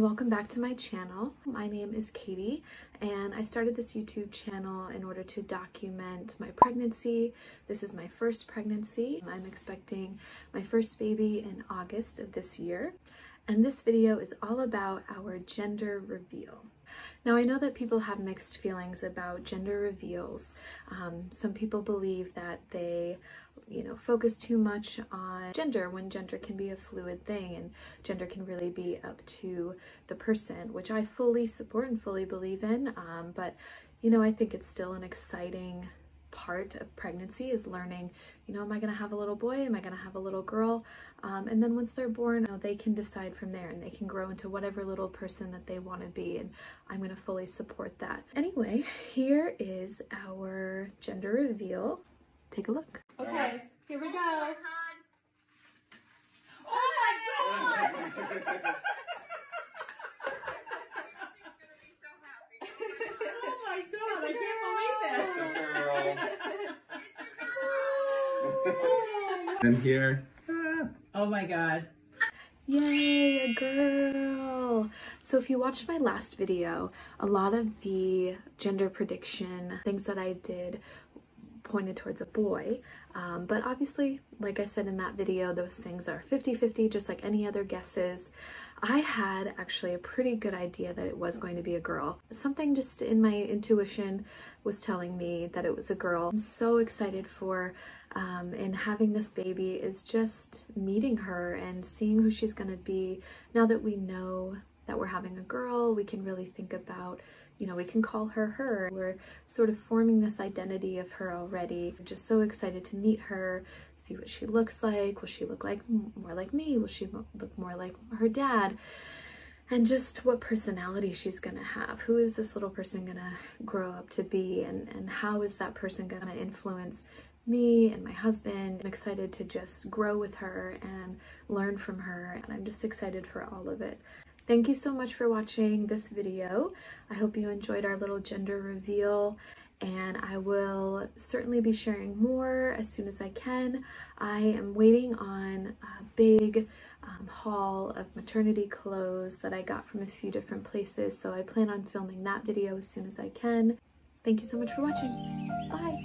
welcome back to my channel. My name is Katie and I started this YouTube channel in order to document my pregnancy. This is my first pregnancy. I'm expecting my first baby in August of this year and this video is all about our gender reveal. Now I know that people have mixed feelings about gender reveals. Um, some people believe that they you know, focus too much on gender when gender can be a fluid thing and gender can really be up to the person, which I fully support and fully believe in. Um, but, you know, I think it's still an exciting part of pregnancy is learning, you know, am I going to have a little boy? Am I going to have a little girl? Um, and then once they're born, you know, they can decide from there and they can grow into whatever little person that they want to be. And I'm going to fully support that. Anyway, here is our gender reveal. Take a look. Okay, here we go. Oh my god! Oh my god, I can't believe this. And here. Oh my god. Yay, a girl! So if you watched my last video, a lot of the gender prediction things that I did pointed towards a boy. Um, but obviously, like I said in that video, those things are 50-50, just like any other guesses. I had actually a pretty good idea that it was going to be a girl. Something just in my intuition was telling me that it was a girl. I'm so excited for um, and having this baby is just meeting her and seeing who she's going to be. Now that we know that we're having a girl, we can really think about you know, we can call her her. We're sort of forming this identity of her already. I'm just so excited to meet her, see what she looks like. Will she look like more like me? Will she look more like her dad? And just what personality she's gonna have. Who is this little person gonna grow up to be? And, and how is that person gonna influence me and my husband. I'm excited to just grow with her and learn from her and I'm just excited for all of it. Thank you so much for watching this video. I hope you enjoyed our little gender reveal and I will certainly be sharing more as soon as I can. I am waiting on a big um, haul of maternity clothes that I got from a few different places, so I plan on filming that video as soon as I can. Thank you so much for watching. Bye!